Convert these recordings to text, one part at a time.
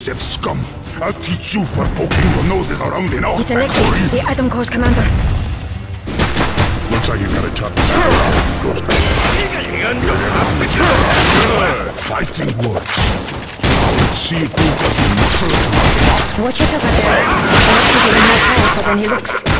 Seth scum. I'll teach you for poking your noses around in our It's Alexsei, the Atom Corps commander. Looks like you got a tough. Fighting words. Now let's see if you've got the muscle to back it up. Watch yourself out there. Alexsei's even more powerful than he looks.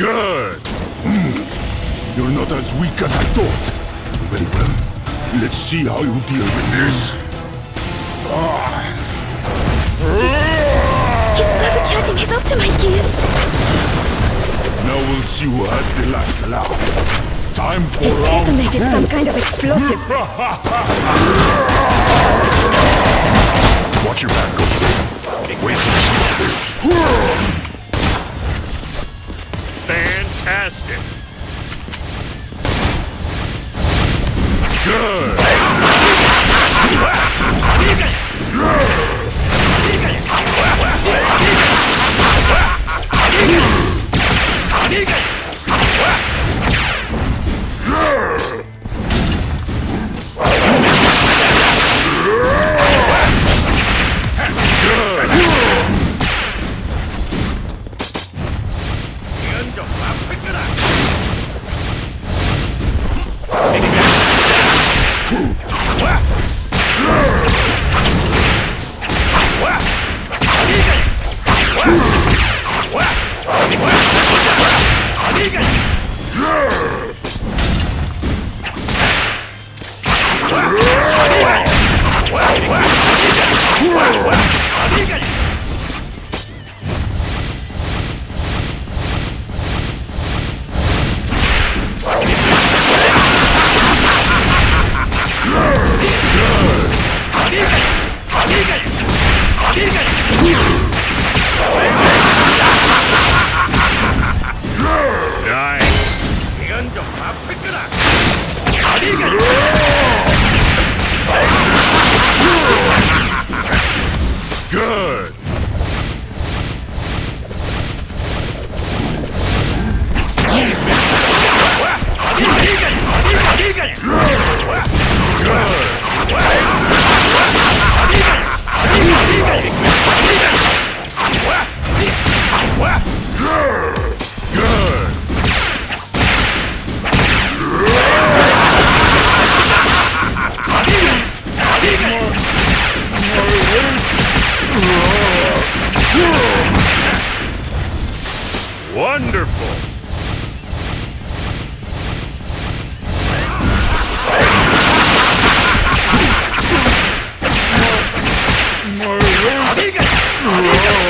Good. Hmm. You're not as weak as I thought. Very well. Let's see how you deal with this. He's overcharging his Optimite gears. Now we'll see who has the last laugh. Time for He round detonated two. some kind of explosive. Watch your back, Ghost. Wait till Fantastic. Whoa! Good. Wonderful. Nice.